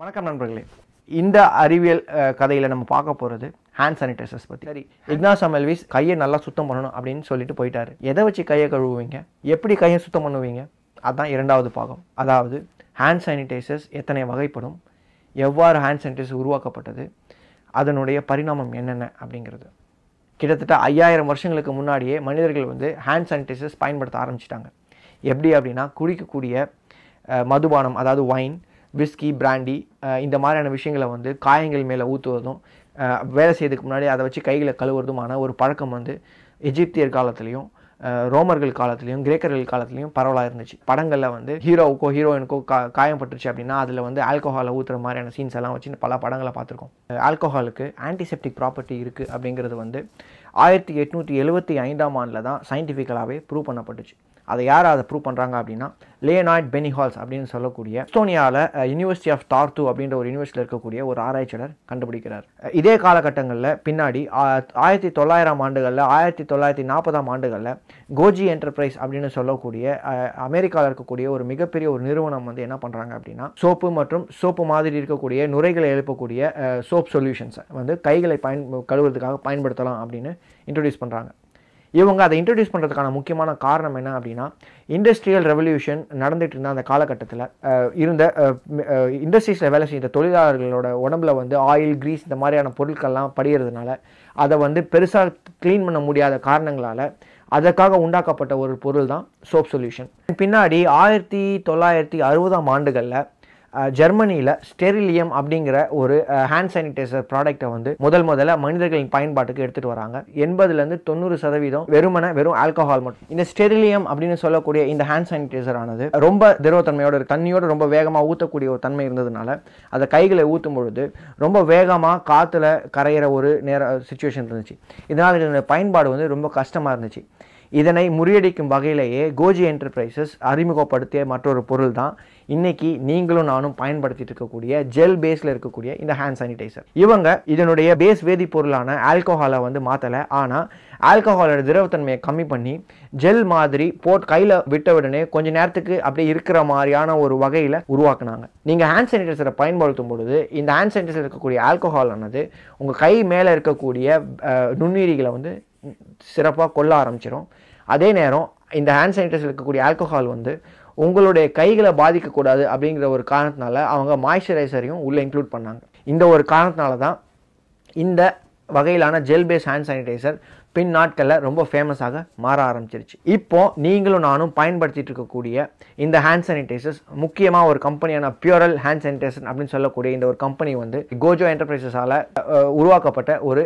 வணக்கம் நண்பர்களே. இந்த அறிவியல் கதையில் நம்ம பார்க்க போகிறது ஹேண்ட் சானிடைசர்ஸ் பற்றி சரி. இக்னாஸ் அமெல்விஸ் கையை நல்லா சுத்தம் பண்ணணும் அப்படின்னு சொல்லிட்டு போயிட்டாரு. எதை வச்சு கையை கழுவுவீங்க? எப்படி கையை சுத்தம் பண்ணுவீங்க? அதான் இரண்டாவது பாகம். அதாவது ஹேண்ட் சானிடைசர்ஸ் எத்தனை வகைப்படும்? எவ்வாறு ஹேண்ட் சானிடைசர் உருவாக்கப்பட்டது? அதனுடைய பரிணாமம் என்னென்ன அப்படிங்கிறது. கிட்டத்தட்ட ஐயாயிரம் வருஷங்களுக்கு முன்னாடியே மனிதர்கள் வந்து ஹேண்ட் சானிடைசர்ஸ் பயன்படுத்த ஆரம்பிச்சிட்டாங்க. எப்படி அப்படின்னா குடிக்கக்கூடிய மதுபானம் அதாவது ஒயின் விஸ்கி பிராண்டி இந்த மாதிரியான விஷயங்களை வந்து காயங்கள் மேலே ஊற்றுவதும் வேலை செய்யறதுக்கு முன்னாடி அதை வச்சு கைகளை கழுவுறதுமான ஒரு பழக்கம் வந்து எஜிப்தியர் காலத்துலேயும் ரோமர்கள் காலத்துலேயும் கிரேக்கர்கள் காலத்துலேயும் பரவலாக இருந்துச்சு. படங்களில் வந்து ஹீரோவுக்கோ ஹீரோயினுக்கோ கா காயப்பட்டுருச்சு அப்படின்னா அதில் வந்து ஆல்கோஹாலை ஊற்றுற மாதிரியான சீன்ஸ் எல்லாம் வச்சு பல படங்களை பார்த்துருக்கோம். ஆல்கோஹாலுக்கு ஆன்டிசெப்டிக் ப்ராப்பர்ட்டி இருக்குது அப்படிங்கிறது வந்து ஆயிரத்தி எட்நூற்றி எழுபத்தி ஐந்தாம் ஆண்டில் தான் சயின்டிஃபிக்கலாகவே ப்ரூவ் பண்ணப்பட்டுச்சு. அதை யார் அதை ப்ரூவ் பண்ணுறாங்க அப்படின்னா லேனாய்ட் பெனிஹால்ஸ் அப்படின்னு சொல்லக்கூடிய எஸ்டோனியாவில் யூனிவர்சிட்டி ஆஃப் டார்த்து அப்படின்ற ஒரு யூனிவர்சிட்டியில் இருக்கக்கூடிய ஒரு ஆராய்ச்சியாளர் கண்டுபிடிக்கிறார். இதே காலகட்டங்களில் பின்னாடி ஆ- ஆயிரத்தி தொள்ளாயிரம் ஆண்டுகளில் ஆயிரத்தி தொள்ளாயிரத்தி நாற்பதாம் ஆண்டுகளில் கோஜி என்டர்பிரைஸ் அப்படின்னு சொல்லக்கூடிய அமெரிக்காவில் இருக்கக்கூடிய ஒரு மிகப்பெரிய ஒரு நிறுவனம் வந்து என்ன பண்ணுறாங்க அப்படின்னா சோப்பு மற்றும் சோப்பு மாதிரி இருக்கக்கூடிய நுரைகளை எழுப்பக்கூடிய சோப் சொல்யூஷன்ஸை வந்து கைகளை பயன் கழுவுறதுக்காக பயன்படுத்தலாம் அப்படின்னு இன்ட்ரடியூஸ் பண்ணுறாங்க இவங்க அதை இன்ட்ரடியூஸ் பண்ணுறதுக்கான முக்கியமான காரணம் என்ன அப்படின்னா இண்டஸ்ட்ரியல் ரெவல்யூஷன் நடந்துகிட்டு இருந்த அந்த காலகட்டத்தில் இருந்த இண்டஸ்ட்ரீஸில் வேலை செய்த தொழிலாளர்களோட உடம்புல வந்து ஆயில் கிரீஸ் இந்த மாதிரியான பொருட்கள்லாம் படிகிறதுனால அதை வந்து பெருசாக க்ளீன் பண்ண முடியாத காரணங்களால் அதற்காக உண்டாக்கப்பட்ட ஒரு பொருள் தான் சோப் சொல்யூஷன் பின்னாடி ஆயிரத்தி தொள்ளாயிரத்தி அறுபதாம் ஆண்டுகளில் ஜெர்மனியில் ஸ்டெரிலியம் அப்படிங்கிற ஒரு ஹேண்ட் சானிடைசர் ப்ராடக்ட்டை வந்து முதல் முதல்ல மனிதர்களின் பயன்பாட்டுக்கு எடுத்துகிட்டு வராங்க. எண்பதுலேருந்து தொண்ணூறு சதவீதம் வெறுமனை வெறும் ஆல்கஹால் மட்டும். இந்த ஸ்டெரிலியம் அப்படின்னு சொல்லக்கூடிய இந்த ஹேண்ட் சானிடைசர் ஆனது ரொம்ப திரவத்தன்மையோட இருக்கு. தண்ணியோட ரொம்ப வேகமாக ஊற்றக்கூடிய ஒரு தன்மை இருந்ததுனால அதை கைகளை ஊற்றும் பொழுது ரொம்ப வேகமாக காற்றுல கரையிற ஒரு நேர சுச்சுவேஷன் இருந்துச்சு. இதனால் இதனுடைய பயன்பாடு வந்து ரொம்ப கஷ்டமாக இருந்துச்சு. இதனை முறியடிக்கும் வகையிலேயே கோஜி என்டர்பிரைசஸ் அறிமுகப்படுத்திய மற்றொரு பொருள் தான் இன்னைக்கு நீங்களும் நானும் பயன்படுத்திட்டு இருக்கக்கூடிய ஜெல் பேஸில் இருக்கக்கூடிய இந்த ஹேண்ட் சானிடைசர் இவங்க இதனுடைய பேஸ் வேதிப்பொருளான ஆல்கோஹாலை வந்து மாற்றலை ஆனால் ஆல்கஹாலோட திரவத்தன்மையை கம்மி பண்ணி ஜெல் மாதிரி போட் கையில் விட்ட உடனே கொஞ்ச நேரத்துக்கு அப்படியே இருக்கிற மாதிரியான ஒரு வகையில் உருவாக்குனாங்க. நீங்கள் ஹேண்ட் சானிடைசரை பயன்படுத்தும் பொழுது இந்த ஹேண்ட் சானிடைசர் இருக்கக்கூடிய ஆல்கஹால் ஆனது உங்கள் கை மேலே இருக்கக்கூடிய நுண்ணுயிரிகளை வந்து சிறப்பாக கொல்ல ஆரம்பிச்சிடும் அதே நேரம் இந்த ஹேண்ட் சானிடைசர் இருக்கக்கூடிய ஆல்கஹால் வந்து உங்களுடைய கைகளை பாதிக்கக்கூடாது அப்படிங்கிற ஒரு காரணத்தினால அவங்க மாய்ஸ்சரைசரையும் உள்ளே இன்க்ளூட் பண்ணாங்க. இந்த ஒரு காரணத்தினால தான் இந்த வகையிலான ஜெல் பேஸ் ஹேண்ட் சானிடைசர் பின் நாட்களில் ரொம்ப ஃபேமஸாக மாற ஆரம்பிச்சிருச்சு. இப்போது நீங்களும் நானும் பயன்படுத்திட்டு இருக்கக்கூடிய இந்த ஹேண்ட் சானிடைசர்ஸ் முக்கியமாக ஒரு கம்பெனியான பியூரல் ஹேண்ட் சானிடைசர் அப்படின்னு சொல்லக்கூடிய இந்த ஒரு கம்பெனி வந்து கோஜோ என்டர்பிரைசஸால் உருவாக்கப்பட்ட ஒரு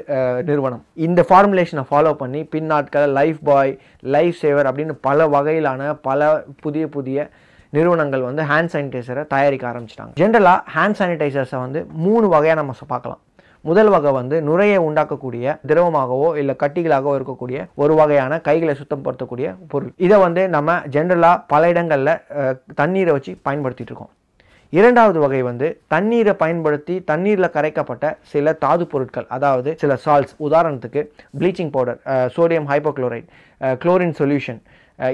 நிறுவனம். இந்த ஃபார்முலேஷனை ஃபாலோ பண்ணி பின் நாட்களில் லைஃப் பாய் லைஃப் சேவர் அப்படின்னு பல வகையிலான பல புதிய புதிய நிறுவனங்கள் வந்து ஹேண்ட் சானிடைசரை தயாரிக்க ஆரம்பிச்சிட்டாங்க. ஜென்ரலாக ஹேண்ட் சானிடைசர்ஸை வந்து மூணு வகையாக நம்ம பார்க்கலாம். முதல் வகை வந்து நுரையை உண்டாக்கக்கூடிய திரவமாகவோ இல்லை கட்டிகளாகவோ இருக்கக்கூடிய ஒரு வகையான கைகளை சுத்தப்படுத்தக்கூடிய பொருள். இதை வந்து நம்ம ஜென்ரலாக பல இடங்களில் தண்ணீரை வச்சு பயன்படுத்திட்டு இருக்கோம். இரண்டாவது வகை வந்து தண்ணீரை பயன்படுத்தி தண்ணீரில் கரைக்கப்பட்ட சில தாது பொருட்கள் அதாவது சில சால்ட்ஸ் உதாரணத்துக்கு bleaching powder sodium hypochlorite chlorine solution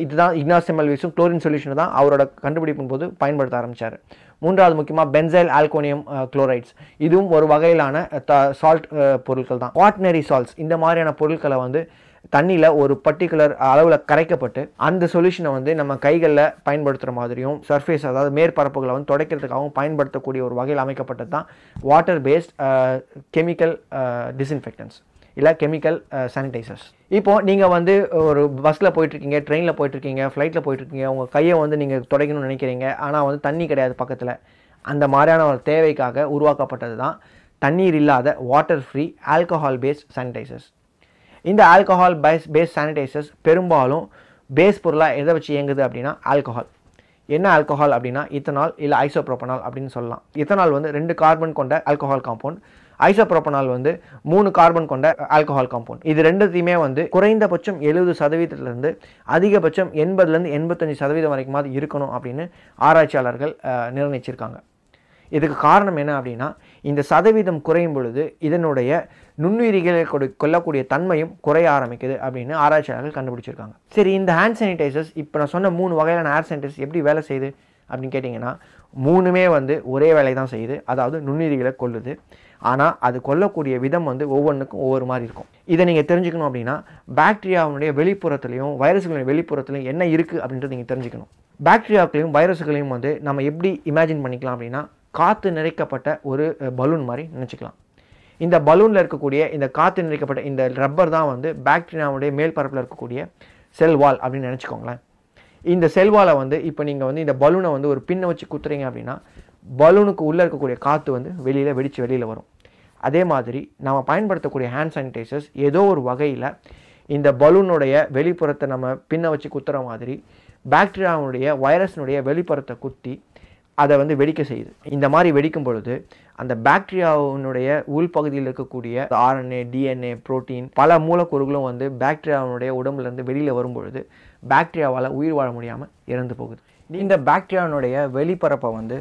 இதுதான் இக்னாஸ் எம்எல்விஸும் குளோரின் சொல்யூஷன் தான் அவரோட கண்டுபிடிப்பின் போது பயன்படுத்த ஆரம்பிச்சார். மூன்றாவது முக்கியமாக பென்சைல் ஆல்கோனியம் குளோரைட்ஸ் இதுவும் ஒரு வகையிலான uh, சால்ட் uh, பொருட்கள் தான். குவாட்னரி சால்ட்ஸ் இந்த மாதிரியான பொருட்களை வந்து தண்ணியில் ஒரு பர்டிகுலர் அளவில் கரைக்கப்பட்டு அந்த சொல்யூஷனை வந்து நம்ம கைகளில் பயன்படுத்துகிற மாதிரியும் சர்ஃபேஸ் அதாவது மேற்பரப்புகளை வந்து துடைக்கிறதுக்காகவும் பயன்படுத்தக்கூடிய ஒரு வகையில் அமைக்கப்பட்டது தான் வாட்டர் பேஸ்ட் கெமிக்கல் டிஸ்இன்ஃபெக்டன்ஸ் இல்லை கெமிக்கல் சானிடைசர்ஸ் uh, இப்போது நீங்கள் வந்து ஒரு பஸ்ஸில் போயிட்டுருக்கீங்க ட்ரெயினில் போயிட்டுருக்கீங்க ஃப்ளைட்டில் போயிட்டுருக்கீங்க உங்கள் கையை வந்து நீங்கள் துடைக்கணும்னு நினைக்கிறீங்க ஆனால் வந்து தண்ணி கிடையாது பக்கத்தில். அந்த மாதிரியான ஒரு தேவைக்காக உருவாக்கப்பட்டது தான் தண்ணீர் இல்லாத water free alcohol based sanitisers இந்த ஆல்கஹால் பேஸ் பேஸ் சானிடைசர்ஸ் பெரும்பாலும் பேஸ் பொருளாக எதை வச்சு இயங்குது அப்படின்னா ஆல்கஹால் என்ன ஆல்கஹால் அப்படின்னா இத்தனால் இல்லை ஐசோப்ரோபனால் அப்படின்னு சொல்லலாம். இத்தனால் வந்து ரெண்டு கார்பன் கொண்ட ஆல்கஹால் காம்பவுண்ட் ஐசோப்ரோபனால் வந்து மூணு கார்பன் கொண்ட ஆல்கஹால் காம்பவுண்ட். இது ரெண்டுத்தையுமே வந்து குறைந்தபட்சம் எழுபது சதவீதத்திலிருந்து அதிகபட்சம் எண்பதுலேருந்து எண்பத்தஞ்சு சதவீதம் வரைக்குமாவது இருக்கணும் அப்படின்னு ஆராய்ச்சியாளர்கள் நிர்ணயிச்சிருக்காங்க. இதுக்கு காரணம் என்ன அப்படின்னா இந்த சதவீதம் குறையும் பொழுது இதனுடைய நுண்ணுயிரிகளை கொடு கொல்லக்கூடிய தன்மையும் குறைய ஆரம்பிக்குது அப்படின்னு ஆராய்ச்சியாளர்கள் கண்டுபிடிச்சிருக்காங்க. சரி இந்த ஹேண்ட் சானிடைசர்ஸ் இப்போ நான் சொன்ன மூணு வகையான ஹேண்ட் சானிடைசர்ஸ் எப்படி வேலை செய்யுது அப்படின்னு கேட்டிங்கன்னா மூணுமே வந்து ஒரே வேலை தான் செய்யுது. அதாவது நுண்ணுயிரிகளை கொள்ளுது ஆனால் அது கொல்லக்கூடிய விதம் வந்து ஒவ்வொன்றுக்கும் ஒவ்வொரு மாதிரி இருக்கும். இதை நீங்கள் தெரிஞ்சுக்கணும் அப்படின்னா பாக்டீரியாவுடைய வெளிப்புறத்துலையும் வைரஸ்களுடைய வெளிப்புறத்துலையும் என்ன இருக்குது அப்படின்றத நீங்கள் தெரிஞ்சுக்கணும். பாக்டீரியாக்களையும் வைரஸுகளையும் வந்து நம்ம எப்படி இமேஜின் பண்ணிக்கலாம் அப்படின்னா காற்று நிறைக்கப்பட்ட ஒரு பலூன் மாதிரி நினச்சிக்கலாம். இந்த பலூனில் இருக்கக்கூடிய இந்த காற்று நிறைக்கப்பட்ட இந்த ரப்பர் தான் வந்து பாக்டீரியாவுடைய மேல்பரப்பில் இருக்கக்கூடிய செல் வால் அப்படின்னு நினச்சிக்கோங்களேன். இந்த செல்வாலை வந்து இப்போ நீங்கள் வந்து இந்த பலூனை வந்து ஒரு பின்னை வச்சு குத்துறீங்க அப்படின்னா பலூனுக்கு உள்ளே இருக்கக்கூடிய காற்று வந்து வெளியில் வெடித்து வெளியில் வரும். அதே மாதிரி நம்ம பயன்படுத்தக்கூடிய ஹேண்ட் சானிடைசர்ஸ் ஏதோ ஒரு வகையில் இந்த பலூனுடைய வெளிப்புறத்தை நம்ம பின்ன வச்சு குத்துற மாதிரி பாக்டீரியாவுடைய வைரஸினுடைய வெளிப்புறத்தை குத்தி அதை வந்து வெடிக்க செய்யுது. இந்த மாதிரி வெடிக்கும் பொழுது அந்த பாக்டீரியாவினுடைய உள்பகுதியில் இருக்கக்கூடிய ஆர்என்ஏ டிஎன்ஏ புரோட்டீன் பல மூலக்கூறுகளும் வந்து பாக்டீரியாவினுடைய உடம்புலேருந்து வெளியில் வரும்பொழுது பாக்டீரியாவால் உயிர் வாழ முடியாமல் இறந்து போகுது. இந்த பாக்டீரியாவினுடைய வெளிப்பரப்பை வந்து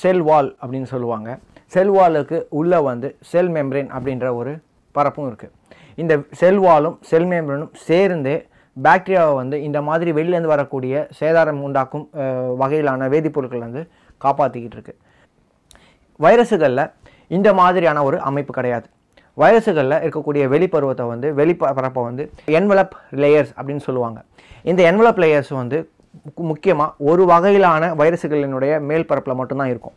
செல் வால் அப்படின்னு சொல்லுவாங்க. செல் வாலுக்கு உள்ளே வந்து செல் மெம்ப்ரேன் அப்படின்ற ஒரு பரப்பும் இருக்குது இந்த செல் வாலும் செல் மெம்ப்ரேனும் சேர்ந்து பாக்டீரியாவை வந்து இந்த மாதிரி வெளியிலேருந்து வரக்கூடிய சேதாரம் உண்டாக்கும் வகையிலான வேதிப்பொருட்கள் வந்து காப்பாற்றிக்கிட்டு இருக்கு. வைரஸுகளில் இந்த மாதிரியான ஒரு அமைப்பு கிடையாது. வைரஸுகளில் இருக்கக்கூடிய வெளிப்பருவத்தை வந்து வெளிப்பரப்பை வந்து என்வலப் லேயர்ஸ் அப்படின்னு சொல்லுவாங்க. இந்த என்வலப் லேயர்ஸ் வந்து முக்கியமாக ஒரு வகையிலான வைரஸுகளினுடைய மேல்பரப்பில் மட்டும்தான் இருக்கும்.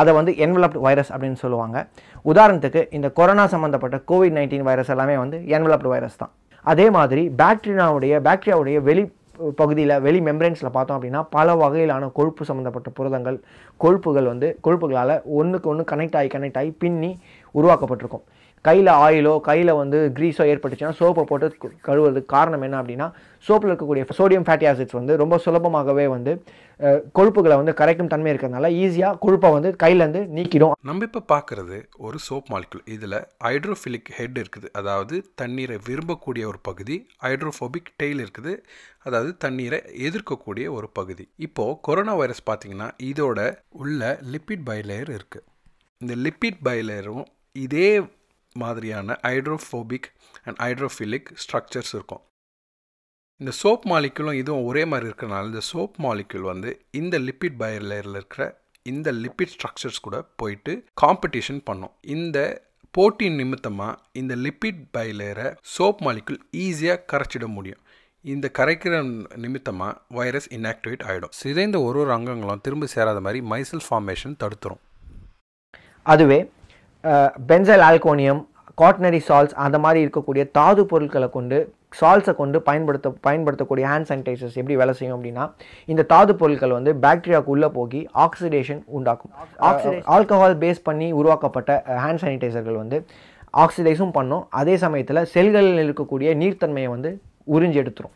அதை வந்து என்வலப்ட் வைரஸ் அப்படின்னு சொல்லுவாங்க. உதாரணத்துக்கு இந்த கொரோனா சம்மந்தப்பட்ட கோவிட் நைன்டீன் வைரஸ் எல்லாமே வந்து என்வலப்ட் வைரஸ் தான். அதே மாதிரி பாக்டீரியாவுடைய பாக்டீரியாவுடைய வெளி பகுதியில் வெளி மெம்பரன்ஸில் பார்த்தோம் அப்படின்னா பல வகையிலான கொழுப்பு சம்மந்தப்பட்ட புரதங்கள் கொழுப்புகள் வந்து கொழுப்புகளால் ஒன்றுக்கு ஒன்று கனெக்ட் ஆகி கனெக்ட் ஆகி பின்னி உருவாக்கப்பட்டிருக்கும். கையில் ஆயிலோ கையில் வந்து க்ரீஸோ ஏற்பட்டுச்சுன்னா சோப்பை போட்டு கழுவுறதுக்கு காரணம் என்ன அப்படின்னா சோப்பில் இருக்கக்கூடிய சோடியம் ஃபேட்டி ஆசிட்ஸ் வந்து ரொம்ப சுலபமாகவே வந்து கொழுப்புகளை வந்து கரைக்கும் தன்மை இருக்கிறதுனால ஈஸியாக கொழுப்பை வந்து கையிலேருந்து நீக்கிடும். நம்ம இப்போ பார்க்குறது ஒரு சோப் மாலிகுல் இதில் ஹைட்ரோஃபிலிக் ஹெட் இருக்குது. அதாவது தண்ணீரை விரும்பக்கூடிய ஒரு பகுதி ஹைட்ரோஃபோபிக் டெய்ல் இருக்குது. அதாவது தண்ணீரை எதிர்க்கக்கூடிய ஒரு பகுதி. இப்போது கொரோனா வைரஸ் பார்த்தீங்கன்னா இதோட உள்ள லிப்பிட் பைலேயர் இருக்குது இந்த லிப்பிட் பைலேயரும் இதே மாதிரியான ஹைட்ரோஃபோபிக் அண்ட் ஹைட்ரோஃபிலிக் ஸ்ட்ரக்சர்ஸ் இருக்கும். இந்த சோப் மாலிக்யூலும் இதுவும் ஒரே மாதிரி இருக்கிறனால இந்த சோப் மாலிக்யூல் வந்து இந்த லிப்பிட் பைலேயரில் இருக்கிற இந்த லிப்பிட் ஸ்ட்ரக்சர்ஸ் கூட போயிட்டு காம்படிஷன் பண்ணும். இந்த போட்டி நிமித்தமாக இந்த லிப்பிட் பைலேயரை சோப் மாலிக்யூல் ஈஸியாக கரைச்சிட முடியும். இந்த கரைக்கிற நிமித்தமாக வைரஸ் இன்ஆக்டிவேட் ஆகிடும் சிதைந்த ஒரு ஒரு அங்கங்களும் திரும்ப சேராத மாதிரி மைசல் ஃபார்மேஷன் தடுத்துரும். அதுவே பென்சைல் ஆல்கோனியம் காட்னரி சால்ட்ஸ் அந்த மாதிரி இருக்கக்கூடிய தாது பொருட்களை கொண்டு சால்ட்ஸை கொண்டு பயன்படுத்த பயன்படுத்தக்கூடிய ஹேண்ட் சானிடைசர்ஸ் எப்படி வேலை செய்யும் அப்படின்னா இந்த தாது பொருட்கள் வந்து பாக்டீரியாவுக்கு உள்ளே போகி ஆக்சிடேஷன் உண்டாக்கும். ஆல்கஹால் பேஸ் பண்ணி உருவாக்கப்பட்ட ஹேண்ட் சானிடைசர்கள் வந்து ஆக்சிடைஸும் பண்ணும். அதே சமயத்தில் செல்களில் இருக்கக்கூடிய நீர்த்தன்மையை வந்து உறிஞ்சி எடுத்துரும்.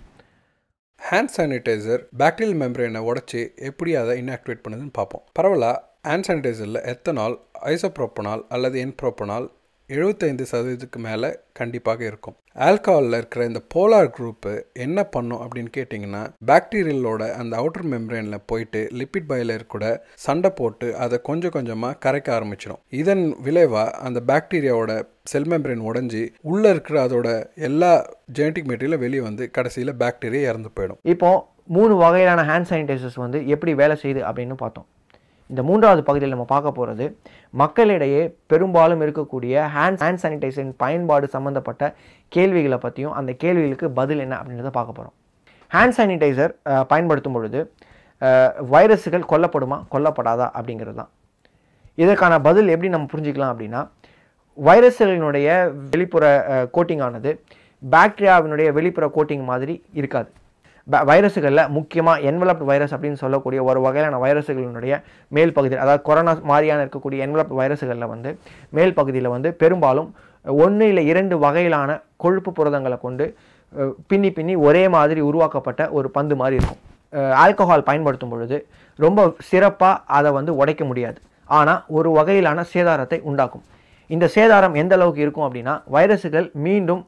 ஹேண்ட் சானிடைசர் பாக்டீரியல் மெம்பரேனை உடச்சி எப்படி அதை இன்ஆக்டிவேட் பண்ணுதுன்னு பார்ப்போம். பரவலாக ஹேண்ட் சானிடைசரில் எத்தனால் ஐசோப்ரோப்பனால் அல்லது என்ப்ரோப்பனால் எழுபத்தைந்து சதவீதத்துக்கு மேலே கண்டிப்பாக இருக்கும். ஆல்கஹாலில் இருக்கிற இந்த போலார் குரூப்பு என்ன பண்ணும் அப்படின்னு கேட்டிங்கன்னா பாக்டீரியலோட அந்த அவுட்டர் மெம்ரேனில் போயிட்டு லிப்பிட் பைலர் கூட சண்டை போட்டு அதை கொஞ்சம் கொஞ்சமாக கரைக்க ஆரம்பிச்சிடும் இதன் விளைவாக அந்த பாக்டீரியாவோட செல் மெம்பரேன் உடஞ்சி உள்ளே இருக்கிற அதோட எல்லா ஜெனட்டிக் மெட்டீரியலும் வெளியே வந்து கடைசியில் பாக்டீரியா இறந்து போயிடும். இப்போ மூணு வகையான ஹேண்ட் சானிடைசர்ஸ் வந்து எப்படி வேலை செய்யுது அப்படின்னு பார்த்தோம். இந்த மூன்றாவது பகுதியில் நம்ம பார்க்க போகிறது மக்களிடையே பெரும்பாலும் இருக்கக்கூடிய ஹேண்ட் ஹேண்ட் சானிடைசரின் பயன்பாடு சம்மந்தப்பட்ட கேள்விகளை பற்றியும் அந்த கேள்விகளுக்கு பதில் என்ன அப்படின்றத பார்க்க போகிறோம் ஹேண்ட் சானிடைசர் பயன்படுத்தும் பொழுது வைரஸுகள் கொல்லப்படுமா கொல்லப்படாதா அப்படிங்கிறது தான். இதற்கான பதில் எப்படி நம்ம புரிஞ்சுக்கலாம் அப்படின்னா வைரஸ்களினுடைய வெளிப்புற கோட்டிங் ஆனது பாக்டீரியாவினுடைய வெளிப்புற கோட்டிங் மாதிரி இருக்காது. வைரஸுகளில் முக்கியமாக என்வலப்ட் வைரஸ் அப்படின்னு சொல்லக்கூடிய ஒரு வகையிலான வைரஸுகளினுடைய மேல் பகுதியில் அதாவது கொரோனா மாதிரியான இருக்கக்கூடிய என்வலப்ட் வைரஸுகளில் வந்து மேல் பகுதியில் வந்து பெரும்பாலும் ஒன்று இல்லை இரண்டு வகையிலான கொழுப்பு புரதங்களை கொண்டு பின்னி பின்னி ஒரே மாதிரி உருவாக்கப்பட்ட ஒரு பந்து மாதிரி இருக்கும். ஆல்கஹால் பயன்படுத்தும் பொழுது ரொம்ப சிறப்பாக அதை வந்து உடைக்க முடியாது. ஆனால் ஒரு வகையிலான சேதாரத்தை உண்டாக்கும். இந்த சேதாரம் எந்த அளவுக்கு இருக்கும் அப்படின்னா வைரஸுகள் மீண்டும்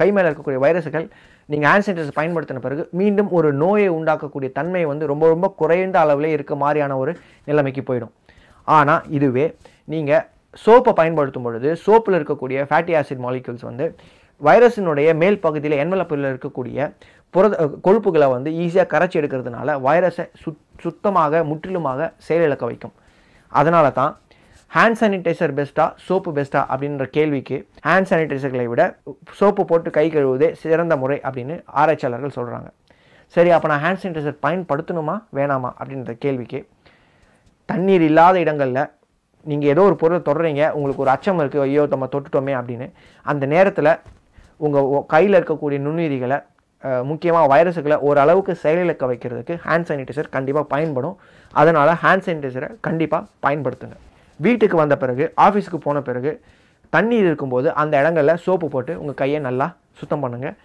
கை மேலே இருக்கக்கூடிய வைரஸுகள் நீங்கள் ஹேண்ட் பயன்படுத்தின பிறகு மீண்டும் ஒரு நோயை உண்டாக்கக்கூடிய தன்மை வந்து ரொம்ப ரொம்ப குறைந்த அளவிலே இருக்க மாதிரியான ஒரு நிலைமைக்கு போயிடும். ஆனால் இதுவே நீங்கள் சோப்பை பயன்படுத்தும் பொழுது சோப்பில் இருக்கக்கூடிய ஃபேட்டி ஆசிட் மாலிக்யூல்ஸ் வந்து வைரஸினுடைய மேல் பகுதியில் என்வலப்பில் இருக்கக்கூடிய புரத கொழுப்புகளை வந்து ஈஸியாக கரைச்சி எடுக்கிறதுனால வைரஸை சுத் சுத்தமாக முற்றிலுமாக செயலிழக்க வைக்கும். அதனால தான் ஹேண்ட் சானிடைசர் பெஸ்ட்டா சோப்பு பெஸ்ட்டா அப்படின்ற கேள்விக்கு ஹேண்ட் சானிடைசர்களை விட சோப்பு போட்டு கை கழுவுவதே சிறந்த முறை அப்படின்னு ஆராய்ச்சியாளர்கள் சொல்கிறாங்க சரி அப்போ நான் ஹேண்ட் சானிடைசர் பயன்படுத்தணுமா வேணாமா அப்படின்ற கேள்விக்கு தண்ணீர் இல்லாத இடங்களில் நீங்கள் ஏதோ ஒரு பொருளை தொடறீங்க உங்களுக்கு ஒரு அச்சம் இருக்குது ஐயோ நம்ம தொட்டுட்டோமே அப்படின்னு. அந்த நேரத்தில் உங்கள் கையில் இருக்கக்கூடிய நுண்ணுயிரிகளை முக்கியமாக வைரஸுகளை ஓரளவுக்கு செயலிழக்க வைக்கிறதுக்கு ஹேண்ட் சானிடைசர் கண்டிப்பாக பயன்படும். அதனால் ஹேண்ட் சானிடைசரை கண்டிப்பாக பயன்படுத்துங்க. வீட்டுக்கு வந்த பிறகு ஆஃபீஸுக்கு போன பிறகு தண்ணீர் இருக்கும்போது அந்த இடங்களில் சோப்பு போட்டு உங்கள் கையை நல்லா சுத்தம் பண்ணுங்கள்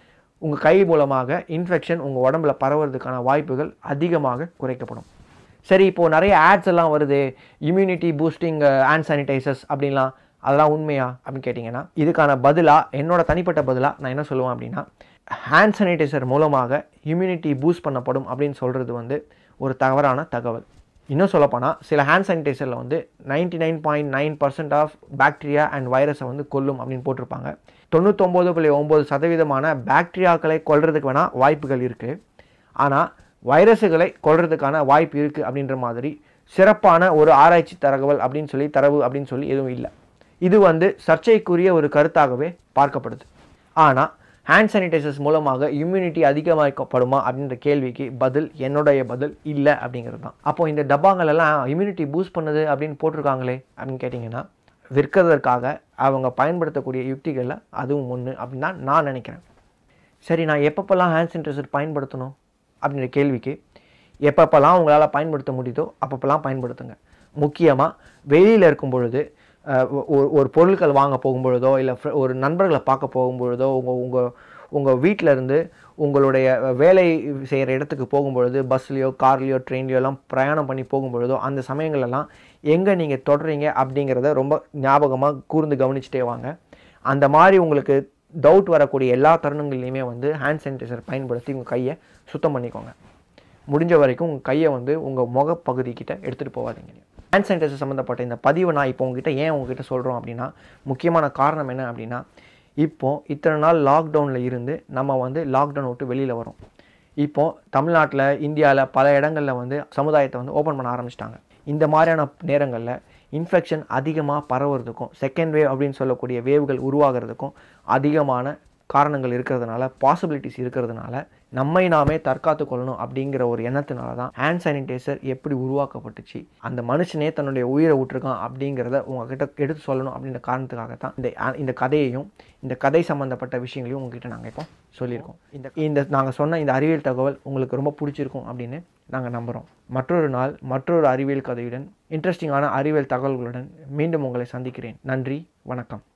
உங்கள் கை மூலமாக இன்ஃபெக்ஷன் உங்கள் உடம்புல பரவுறதுக்கான வாய்ப்புகள் அதிகமாக குறைக்கப்படும். சரி இப்போது நிறைய ஆட்ஸ் எல்லாம் வருது. இம்யூனிட்டி பூஸ்டிங் ஹேண்ட் சானிடைசர்ஸ் அப்படின்லாம். அதெல்லாம் உண்மையா அப்படின்னு கேட்டிங்கன்னா இதுக்கான பதிலாக என்னோடய தனிப்பட்ட பதிலாக நான் என்ன சொல்லுவேன் அப்படின்னா ஹேண்ட் சானிடைசர் மூலமாக இம்யூனிட்டி பூஸ்ட் பண்ணப்படும் அப்படின்னு சொல்கிறது வந்து ஒரு தவறான தகவல். இன்னும் சொல்லப்போனால் சில ஹேண்ட் சானிடைசரில் வந்து ninety nine point nine percent of bacteria and வைரஸை வந்து கொல்லும் அப்படின்னு போட்டிருப்பாங்க. தொண்ணூத்தொம்பது புள்ளி ஒம்பது சதவீதமான பாக்டீரியாக்களை கொல்றதுக்கு வேணால் வாய்ப்புகள் இருக்குது ஆனால் வைரஸுகளை கொல்றதுக்கான வாய்ப்பு இருக்குது அப்படின்ற மாதிரி சிறப்பான ஒரு ஆராய்ச்சி தகவல் அப்படின்னு சொல்லி தரவு அப்படின்னு சொல்லி எதுவும் இல்லை. இது வந்து சர்ச்சைக்குரிய ஒரு கருத்தாகவே பார்க்கப்படுது. ஆனால் ஹேண்ட் சானிடைசர்ஸ் மூலமாக இம்யூனிட்டி அதிகமாக்கப்படுமா அப்படின்ற கேள்விக்கு பதில் என்னுடைய பதில் இல்லை அப்படிங்கிறது தான். அப்போது இந்த டப்பாங்கள் எல்லாம் இம்யூனிட்டி பூஸ்ட் பண்ணுது அப்படின்னு போட்டிருக்காங்களே அப்படின்னு கேட்டிங்கன்னா விற்கிறதற்காக அவங்க பயன்படுத்தக்கூடிய யுக்திகளில் அதுவும் ஒன்று அப்படின்னு தான் நான் நினைக்கிறேன். சரி நான் எப்பப்பெல்லாம் ஹேண்ட் சானிடைசர் பயன்படுத்தணும் அப்படின்ற கேள்விக்கு எப்பப்பெல்லாம் உங்களால் பயன்படுத்த முடியுதோ அப்பப்பெல்லாம் பயன்படுத்துங்க. முக்கியமாக வெளியில் இருக்கும் பொழுது ஒரு ஒரு பொருட்கள் வாங்க போகும்பொழுதோ இல்லை ஒரு நண்பர்களை பார்க்க போகும்பொழுதோ உங்கள் உங்கள் உங்கள் வீட்டில் இருந்து உங்களுடைய வேலை செய்கிற இடத்துக்கு போகும்பொழுது பஸ்லேயோ கார்லேயோ ட்ரெயின்லையோலாம் பிரயாணம் பண்ணி போகும்பொழுதோ அந்த சமயங்களெல்லாம் எங்கே நீங்கள் தொடறீங்க அப்படிங்கிறத ரொம்ப ஞாபகமாக கூர்ந்து கவனிச்சுட்டே வாங்க. அந்த மாதிரி உங்களுக்கு டவுட் வரக்கூடிய எல்லா தருணங்கள்லையுமே வந்து ஹேண்ட் சானிடைசர் பயன்படுத்தி உங்கள் கையை சுத்தம் பண்ணிக்கோங்க. முடிஞ்ச வரைக்கும் உங்கள் கையை வந்து உங்கள் முகப்பகுதிக்கிட்ட எடுத்துகிட்டு போகாதீங்க. ஹேண்ட் சானிடைசர் சம்மந்தப்பட்ட இந்த பதிவை நான் இப்போ உங்ககிட்ட ஏன் உங்ககிட்ட சொல்கிறோம் அப்படின்னா முக்கியமான காரணம் என்ன அப்படின்னா இப்போ இத்தனை நாள் லாக்டவுனில் இருந்து நம்ம வந்து லாக்டவுன் விட்டு வெளியில் வரோம் இப்போது தமிழ்நாட்டில் இந்தியாவில் பல இடங்களில் வந்து சமுதாயத்தை வந்து ஓப்பன் பண்ண ஆரம்பிச்சிட்டாங்க. இந்த மாதிரியான நேரங்களில் இன்ஃபெக்ஷன் அதிகமாக பரவுறதுக்கும் செகண்ட் வேவ் அப்படின்னு சொல்லக்கூடிய வேவ்கள் உருவாகிறதுக்கும் அதிகமான காரணங்கள் இருக்கிறதுனால பாசிபிலிட்டிஸ் இருக்கிறதுனால நம்மை நாமே தற்காத்து கொள்ளணும் அப்படிங்கிற ஒரு எண்ணத்தினால தான் ஹேண்ட் சானிடைசர் எப்படி உருவாக்கப்பட்டுச்சு அந்த மனுஷனே தன்னுடைய உயிரை விட்டுருக்கான் அப்படிங்கிறத உங்ககிட்ட எடுத்து சொல்லணும் அப்படின்ற காரணத்துக்காக தான் இந்த இந்த கதையையும் இந்த கதை சம்மந்தப்பட்ட விஷயங்களையும் உங்ககிட்ட நாங்கள் இப்போ சொல்லியிருக்கோம். இந்த இந்த நாங்கள் சொன்ன இந்த அறிவியல் தகவல் உங்களுக்கு ரொம்ப பிடிச்சிருக்கும் அப்படின்னு நாங்கள் நம்புகிறோம் மற்றொரு நாள் மற்றொரு அறிவியல் கதையுடன் இன்ட்ரெஸ்டிங்கான அறிவியல் தகவல்களுடன் மீண்டும் உங்களை சந்திக்கிறேன். நன்றி வணக்கம்.